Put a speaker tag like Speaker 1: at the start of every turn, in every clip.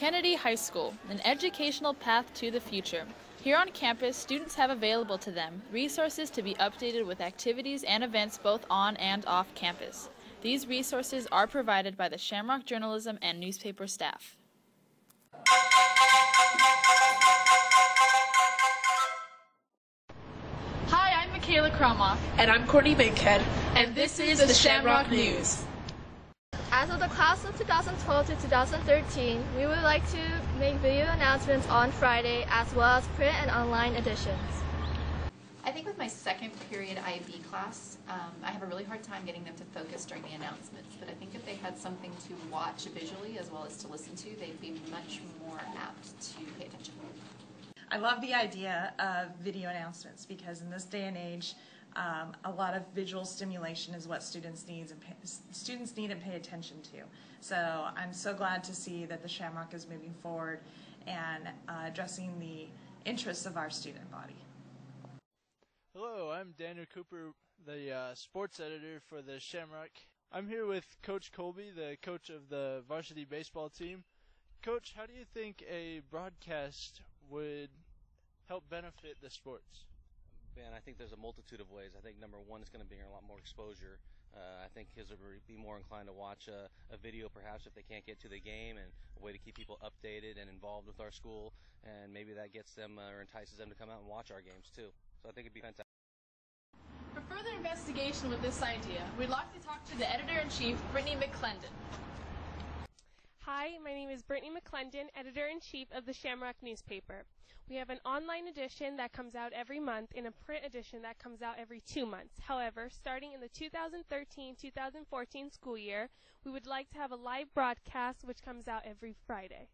Speaker 1: Kennedy High School, an educational path to the future. Here on campus, students have available to them resources to be updated with activities and events both on and off campus. These resources are provided by the Shamrock Journalism and newspaper staff. Hi, I'm Mikayla Khramov,
Speaker 2: And I'm Courtney Bankhead.
Speaker 1: and this is the Shamrock News.
Speaker 3: As of the class of 2012 to 2013, we would like to make video announcements on Friday as well as print and online editions.
Speaker 4: I think with my second period IB class, um, I have a really hard time getting them to focus during the announcements. But I think if they had something to watch visually as well as to listen to, they'd be much more apt to pay attention.
Speaker 5: I love the idea of video announcements because in this day and age, um, a lot of visual stimulation is what students needs and pay, students need and pay attention to. So I'm so glad to see that the Shamrock is moving forward and uh, addressing the interests of our student body.
Speaker 6: Hello, I'm Daniel Cooper, the uh, sports editor for the Shamrock. I'm here with Coach Colby, the coach of the varsity baseball team. Coach, how do you think a broadcast would help benefit the sports?
Speaker 7: Man, I think there's a multitude of ways. I think number one is going to bring a lot more exposure. Uh, I think kids will be more inclined to watch a, a video perhaps if they can't get to the game and a way to keep people updated and involved with our school. And maybe that gets them uh, or entices them to come out and watch our games too. So I think it'd be fantastic.
Speaker 1: For further investigation with this idea, we'd like to talk to the editor-in-chief, Brittany McClendon.
Speaker 8: Hi, my name is Brittany McClendon, editor in chief of the Shamrock newspaper. We have an online edition that comes out every month and a print edition that comes out every two months. However, starting in the 2013 2014 school year, we would like to have a live broadcast which comes out every Friday.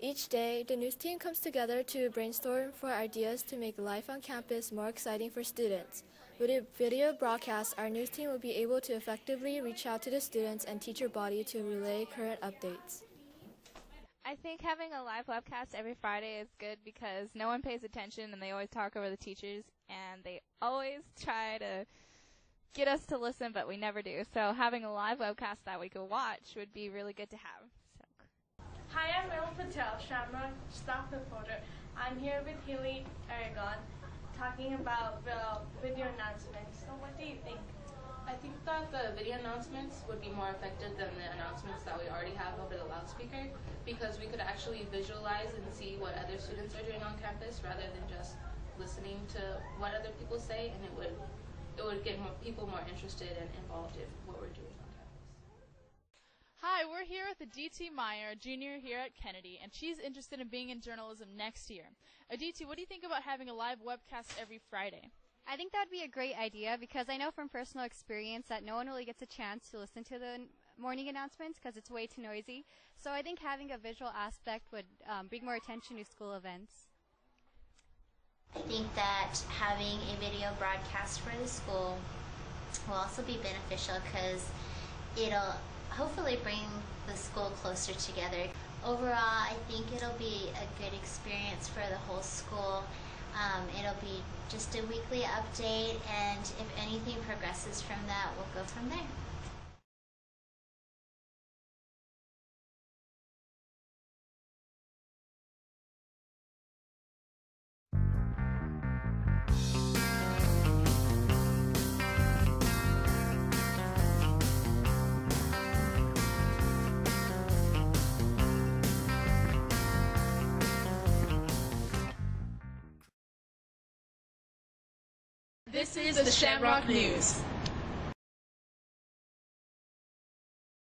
Speaker 3: Each day, the news team comes together to brainstorm for ideas to make life on campus more exciting for students. With a video broadcast, our news team will be able to effectively reach out to the students and teacher body to relay current updates.
Speaker 9: I think having a live webcast every Friday is good because no one pays attention and they always talk over the teachers and they always try to get us to listen, but we never do. So having a live webcast that we could watch would be really good to have. So.
Speaker 8: Hi, I'm Mel Patel, Shamrock staff reporter. I'm here with Haley Aragon talking about video announcements. So what do you think?
Speaker 10: I think that the video announcements would be more effective than the announcements that we already have over the loudspeaker because we could actually visualize and see what other students are doing on campus rather than just listening to what other people say and it would it would get more, people more interested and involved in what we're doing.
Speaker 1: Hi, we're here with Aditi Meyer, a junior here at Kennedy, and she's interested in being in journalism next year. Aditi, what do you think about having a live webcast every Friday?
Speaker 11: I think that would be a great idea because I know from personal experience that no one really gets a chance to listen to the morning announcements because it's way too noisy. So I think having a visual aspect would um, bring more attention to school events.
Speaker 12: I think that having a video broadcast for the school will also be beneficial because it'll hopefully bring the school closer together. Overall, I think it'll be a good experience for the whole school. Um, it'll be just a weekly update, and if anything progresses from that, we'll go from there.
Speaker 1: This is the Shamrock News.